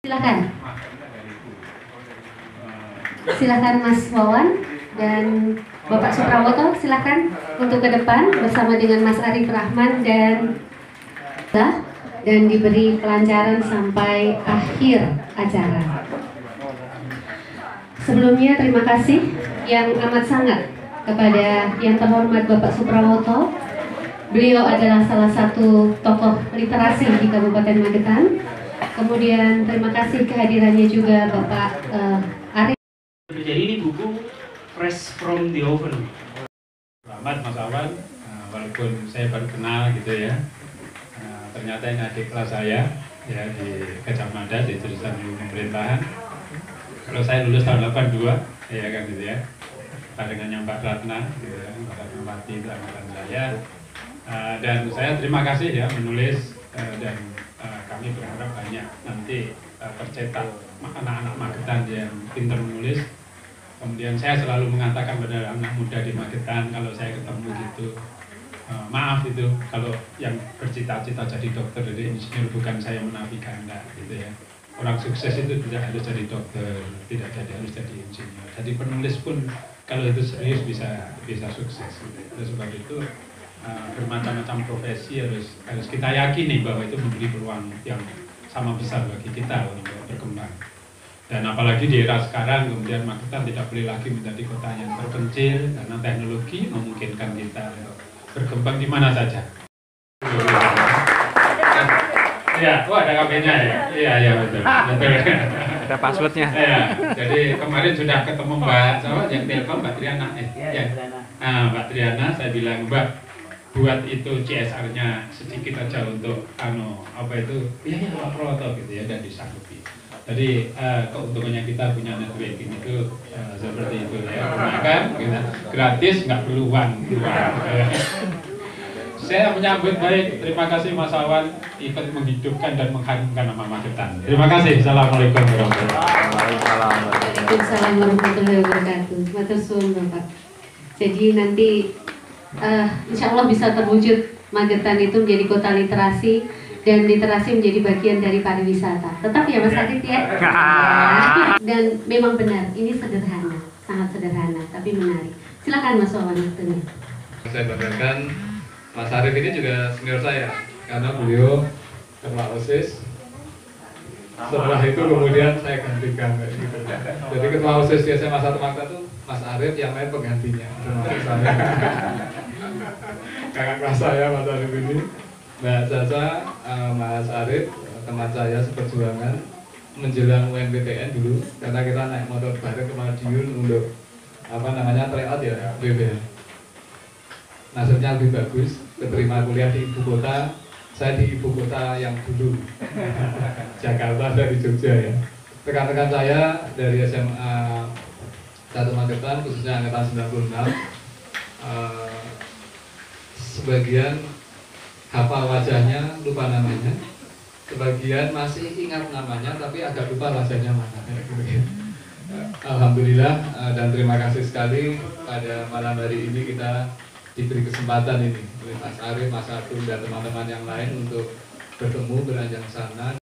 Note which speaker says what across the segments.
Speaker 1: Silakan. Silakan Mas Wawan dan Bapak Suprawoto silakan untuk ke depan bersama dengan Mas Arif Rahman dan dan diberi kelancaran sampai akhir acara. Sebelumnya terima kasih yang amat sangat kepada yang terhormat Bapak Suprawoto. Beliau adalah salah satu tokoh literasi di Kabupaten Magetan. Kemudian terima kasih kehadirannya juga Bapak uh, Arif.
Speaker 2: Jadi ini buku fresh from the oven. Selamat Mas Awan, uh, walaupun saya baru kenal gitu ya. Uh, ternyata ini adik kelas saya ya di Gajah Mada di jurusan ilmu pemerintahan. Kalau saya lulus tahun 82 ya kan gitu ya. Barengannya Mbak Ratna gitu ya, Mbak Ratna Pati itu angkatan saya. Uh, dan saya terima kasih ya menulis uh, dan uh, kami berharap banyak nanti uh, tercetak anak-anak Magetan yang pintar menulis kemudian saya selalu mengatakan pada anak muda di Magetan kalau saya ketemu gitu maaf itu kalau yang bercita-cita jadi dokter jadi insinyur bukan saya menafikan enggak gitu ya orang sukses itu tidak harus jadi dokter tidak jadi harus jadi insinyur jadi penulis pun kalau itu serius bisa bisa sukses. Oleh sebab itu uh, bermacam-macam profesi harus harus kita yakini bahwa itu memberi peluang yang sama besar bagi kita untuk berkembang dan apalagi di era sekarang kemudian Magetan tidak boleh lagi menjadi kota yang terpencil karena teknologi memungkinkan kita berkembang di mana saja. Ya, oh ada KP-nya ya? Iya, iya betul. betul.
Speaker 3: Ada passwordnya.
Speaker 2: Ya, jadi kemarin sudah ketemu Mbak, siapa yang telepon Mbak Triana? Eh, ya. Nah, Mbak Triana, saya bilang Mbak, buat itu CSR-nya sedikit aja untuk ano apa itu ya ya Pak Proto gitu ya dan disanggupi. Jadi uh, keuntungannya kita punya networking itu uh, seperti itu ya, kan kita gratis nggak perlu uang. Saya menyambut baik, terima kasih Mas Awan ikut menghidupkan dan mengharumkan nama Magetan. Terima kasih. Assalamualaikum warahmatullahi wabarakatuh.
Speaker 1: Waalaikumsalam warahmatullahi wabarakatuh. Matur suwun Bapak. Jadi nanti uh, insya Allah bisa terwujud Magetan itu menjadi kota literasi dan literasi menjadi bagian dari pariwisata. Tetap ya Mas Adit ya. Dan memang benar, ini sederhana, sangat sederhana, tapi menarik. Silakan Mas Wawan waktunya.
Speaker 4: Saya banggakan Mas Arif ini juga senior saya karena beliau ketua OSIS. Setelah itu kemudian saya gantikan gitu. Jadi ketua OSIS di SMA 1 Makta itu Mas Arif yang lain penggantinya. Termasuk saya. Kakak kelas saya Mas Arif ini. Mbak Caca, uh, Mas Arif, teman saya seperjuangan menjelang UNPTN dulu karena kita naik motor bareng ke Madiun untuk apa namanya tryout ya BBM nasibnya lebih bagus keterima kuliah di ibu kota saya di ibu kota yang dulu. Jakarta dari Jogja ya. Rekan-rekan saya dari SMA satu Magetan khususnya angkatan 96 uh, sebagian hafal wajahnya lupa namanya. Sebagian masih ingat namanya tapi agak lupa wajahnya mana. Alhamdulillah uh, dan terima kasih sekali pada malam hari ini kita diberi kesempatan ini. Oleh Mas Arif, Mas Agung dan teman-teman yang lain untuk bertemu beranjak sana.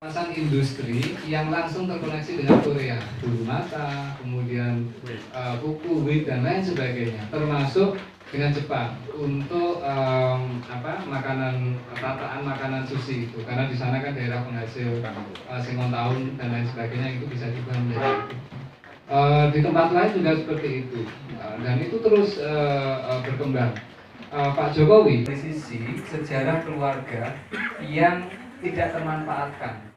Speaker 4: Kawasan industri yang langsung terkoneksi dengan Korea, bulu mata, kemudian uh, kuku, wig dan lain sebagainya, termasuk dengan Jepang untuk um, apa makanan tataan makanan sushi itu. Karena di sana kan daerah penghasil uh, singon tahun dan lain sebagainya itu bisa juga di tempat lain juga seperti itu uh, dan itu terus uh, berkembang. Pak Jokowi dari sisi sejarah keluarga yang tidak termanfaatkan.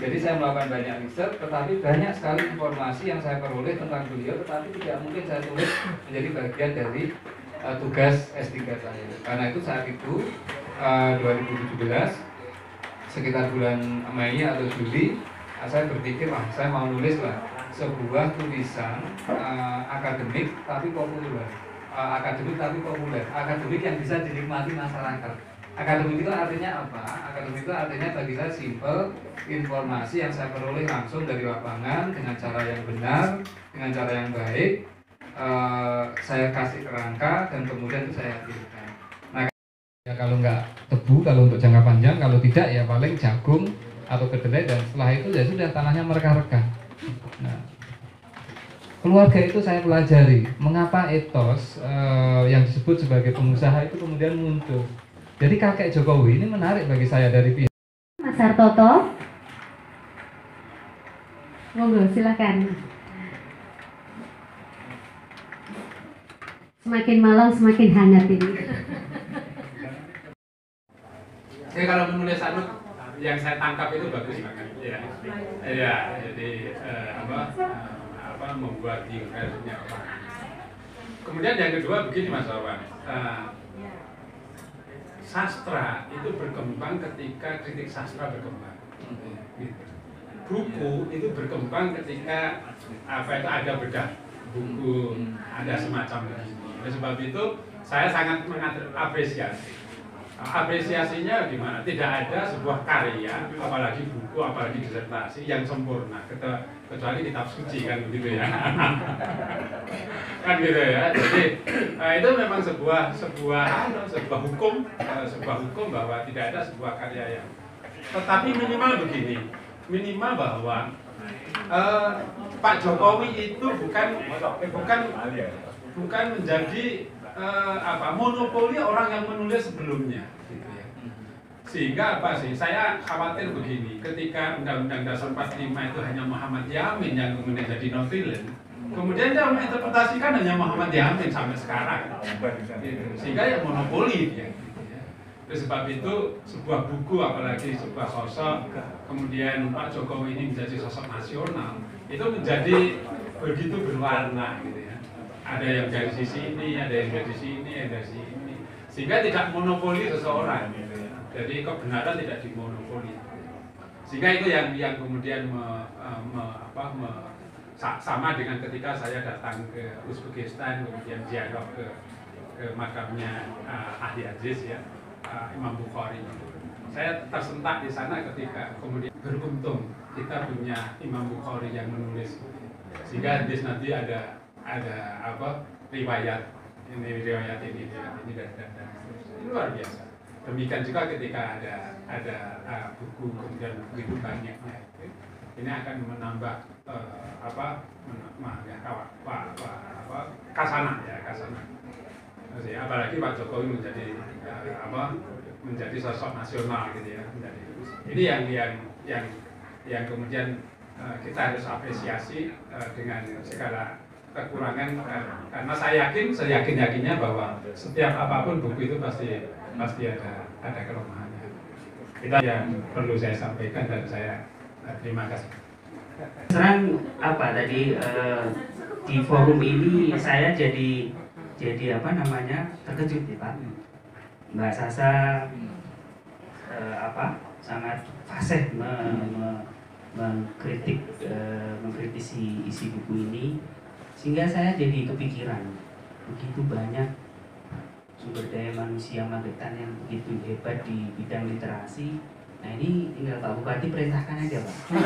Speaker 4: Jadi saya melakukan banyak riset, tetapi banyak sekali informasi yang saya peroleh tentang beliau, tetapi tidak mungkin saya tulis menjadi bagian dari tugas S3 saya. Karena itu saat itu uh, 2017 sekitar bulan Mei atau Juli, saya berpikir wah saya mau nulis lah sebuah tulisan uh, akademik tapi populer, uh, akademik tapi populer, akademik yang bisa dinikmati masyarakat Akademik itu artinya apa? Akademik itu artinya bagi saya simple informasi yang saya peroleh langsung dari lapangan dengan cara yang benar, dengan cara yang baik. eh, saya kasih kerangka dan kemudian itu saya kirimkan. Nah, ya kalau nggak tebu, kalau untuk jangka panjang, kalau tidak ya paling jagung atau kedelai dan setelah itu ya sudah tanahnya mereka-reka. Nah, keluarga itu saya pelajari mengapa etos eh, yang disebut sebagai pengusaha itu kemudian muncul. Jadi kakek Jokowi ini menarik bagi saya dari pihak
Speaker 1: Mas Hartoto. Monggo silakan. Semakin malam semakin hangat ini.
Speaker 2: Jadi kalau menulis anu yang saya tangkap itu bagus banget. Ya, ya jadi eh, apa eh, apa membuat diversnya orang. Kemudian yang kedua begini Mas Wawan, Eh, sastra itu berkembang ketika kritik sastra berkembang. Gitu. Buku itu berkembang ketika apa itu ada bedah buku, ada semacam ini. Oleh sebab itu saya sangat mengapresiasi apresiasinya gimana? Tidak ada sebuah karya, apalagi buku, apalagi disertasi yang sempurna, kecuali kitab suci kan begitu ya. kan gitu ya. Jadi eh, itu memang sebuah sebuah sebuah hukum, eh, sebuah hukum bahwa tidak ada sebuah karya yang. Tetapi minimal begini, minimal bahwa eh, Pak Jokowi itu bukan bukan bukan menjadi eh, apa monopoli orang yang menulis sebelumnya gitu ya. sehingga apa sih saya khawatir begini ketika undang-undang dasar 45 itu hanya Muhammad Yamin yang kemudian jadi notilen kemudian dia menginterpretasikan hanya Muhammad Yamin sampai sekarang gitu. sehingga ya monopoli dia gitu ya. Oleh sebab itu sebuah buku apalagi sebuah sosok kemudian Pak Jokowi ini menjadi sosok nasional itu menjadi begitu berwarna gitu ya ada yang dari sisi ini, ada yang dari sini, ada dari sini, sehingga tidak monopoli seseorang. Gitu ya. Jadi kebenaran tidak dimonopoli. Sehingga itu yang yang kemudian me, eh, me- apa, me- sa- sama dengan ketika saya datang ke Uzbekistan, kemudian dialog ke ke makamnya eh, ahli hadis ya eh, Imam Bukhari. Saya tersentak di sana ketika kemudian beruntung kita punya Imam Bukhari yang menulis sehingga hadis nanti ada ada apa riwayat ini riwayat ini riwayat ini dan dan, dan. Ini luar biasa. Demikian juga ketika ada ada uh, buku kemudian begitu banyaknya ini akan menambah uh, apa men- ma- ya, wa- wa- apa kasana ya kasana. Ya, apalagi Pak Jokowi menjadi uh, apa menjadi sosok nasional gitu ya menjadi. Ini yang yang yang yang kemudian uh, kita harus apresiasi uh, dengan segala kekurangan uh, karena saya yakin saya yakin yakinnya bahwa setiap apa pun buku itu pasti pasti ada ada kelemahannya. Kita yang perlu saya sampaikan dan saya uh, terima kasih.
Speaker 3: Serang apa tadi eh, di forum ini saya jadi jadi apa namanya terkejut ya Pak. Mbak Sasa eh, apa sangat fasih me- me- mengkritik eh, mengkritisi isi buku ini sehingga saya jadi kepikiran begitu banyak sumber daya manusia Magetan yang begitu hebat di bidang literasi Nah ini tinggal Pak Bupati perintahkan aja Pak.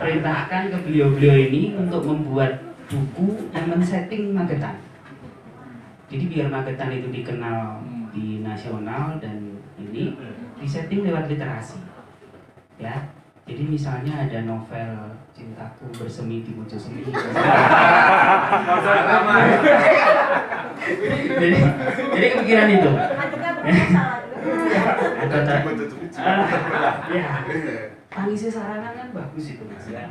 Speaker 3: perintahkan ke beliau-beliau ini untuk membuat buku yang men-setting Magetan. Jadi biar Magetan itu dikenal di nasional dan ini disetting lewat literasi. Ya. Jadi misalnya ada novel Cintaku Bersemi di Mojo Semi. jadi, jadi kepikiran itu. Ada tak? Ah, ya. Tangisnya sarangan kan bagus itu mas ya.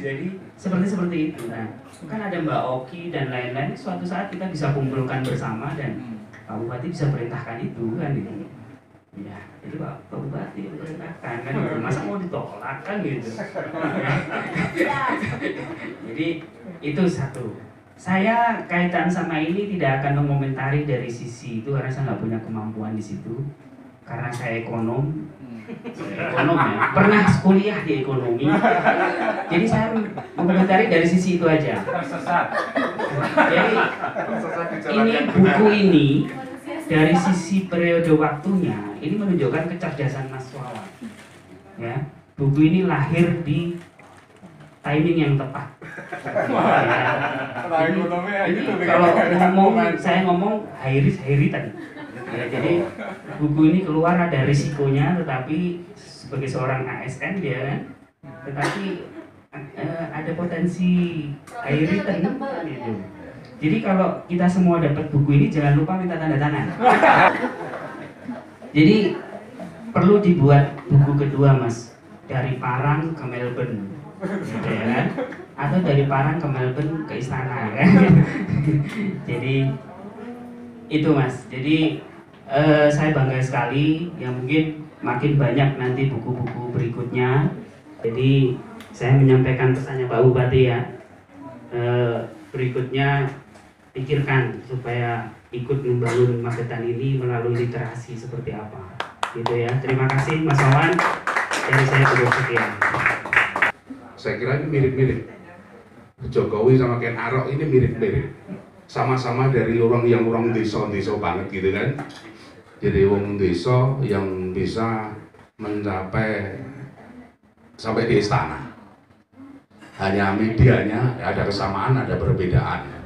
Speaker 3: Jadi seperti seperti itu. Nah, kan ada Mbak Oki dan lain-lain. Suatu saat kita bisa kumpulkan bersama dan Pak Bupati bisa perintahkan itu kan gitu. Ya, jadi Pak, Bupati perintahkan kan gitu. Masa mau ditolak kan gitu. jadi itu satu. Saya kaitan sama ini tidak akan mengomentari dari sisi itu karena saya nggak punya kemampuan di situ. Karena saya ekonom, ekonom ya, pernah kuliah di ekonomi. Jadi saya mengomentari dari sisi itu aja. Jadi ini buku ini dari sisi periode waktunya ini menunjukkan kecerdasan Mas Wawan. Ya, buku ini lahir di timing yang tepat. Ya. Ini-
Speaker 5: ekonomi ya
Speaker 3: ini
Speaker 5: gitu,
Speaker 3: kalau ngomong
Speaker 5: Momen.
Speaker 3: saya ngomong hairis hairitan. Ya, jadi buku ini keluar ada risikonya, tetapi sebagai seorang ASN dia kan, tetapi eh, ada potensi hairitan gitu. Jadi kalau kita semua dapat buku ini jangan lupa minta tanda tangan. Jadi perlu dibuat buku kedua mas dari Parang ke Melbourne, gitu ya kan? Atau dari Parang ke Melbourne ke Istana kan? Jadi itu mas. Jadi eh, saya bangga sekali. Ya mungkin makin banyak nanti buku-buku berikutnya. Jadi saya menyampaikan pesannya Pak Bupati ya. Eh, berikutnya pikirkan supaya ikut membangun Magetan ini melalui literasi seperti apa. Gitu ya. Terima kasih Mas Wawan. Dari saya cukup sekian
Speaker 6: saya kira ini mirip-mirip. Jokowi sama Ken Arok ini mirip-mirip. Sama-sama dari orang yang orang desa-desa banget gitu kan. Jadi orang desa yang bisa mencapai sampai di istana. Hanya medianya ada kesamaan ada perbedaan